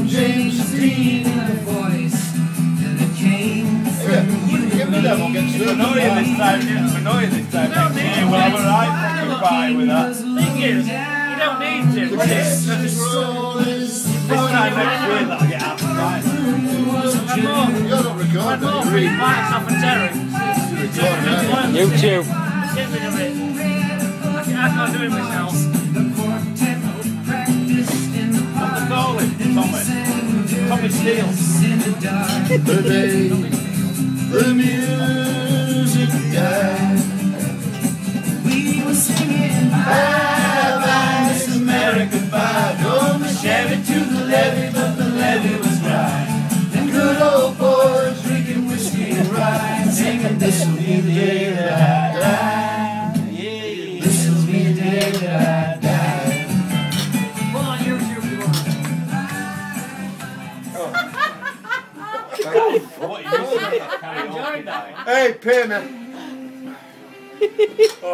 from James Dean in the voice, and it came from you. Give me them, I'll get It's served. annoying this time, yeah, it's annoying this time. Yeah, well, I'm alright fucking fine with that. thing is, you don't need to. This This time next year that'll get half right. I'm more, You're not recording, I'm more you're for reading. bites off a terror. You too. Get rid of it. I can't- I can't do it myself. In the dark. The music died. We were singing Bye bye, Miss America, bye. Drove the Chevy to the levee, but the levee was dry. And good old boys drinking whiskey and rye, singing, This'll be the day that I die. This'll be the day that I die. Hey, pay me.